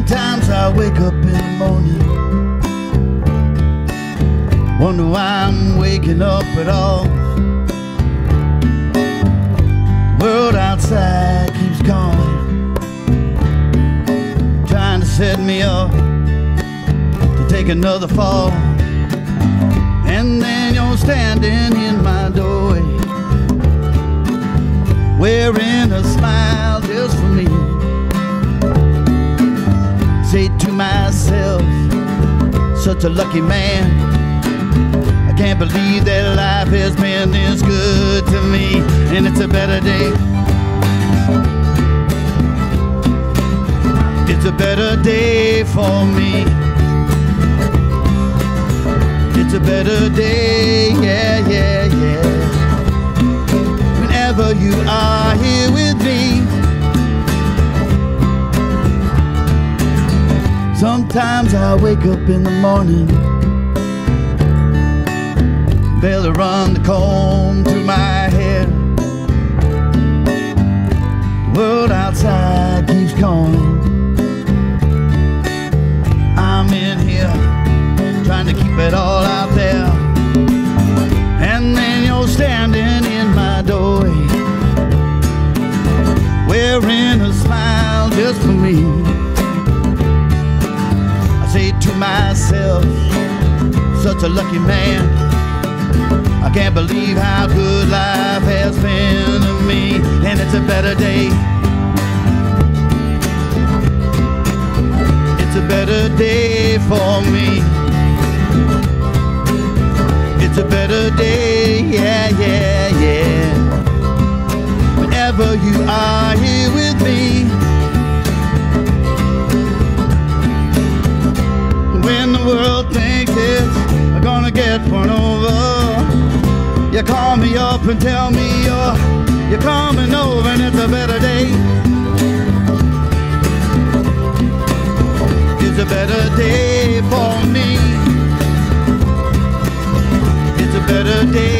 Sometimes I wake up in the morning Wonder why I'm waking up at all. The world outside keeps calling Trying to set me up To take another fall. And then you're standing in my doorway Wearing a smile. Such a lucky man. I can't believe that life has been this good to me, and it's a better day. It's a better day for me. It's a better day, yeah, yeah, yeah. Whenever you are here with me. Sometimes I wake up in the morning, They'll run the comb through my hair. The world outside keeps calling. I'm in here trying to keep it all out there. And then you're standing in my doorway, wearing a smile just for me. Such a lucky man. I can't believe how good life has been to me, and it's a better day. It's a better day for me. It's a better day, yeah, yeah, yeah. Whenever you are here You call me up and tell me you're, you're coming over and it's a better day. It's a better day for me. It's a better day.